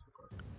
That's recording.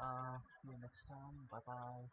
Uh, see you next time. Bye bye.